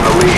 believe.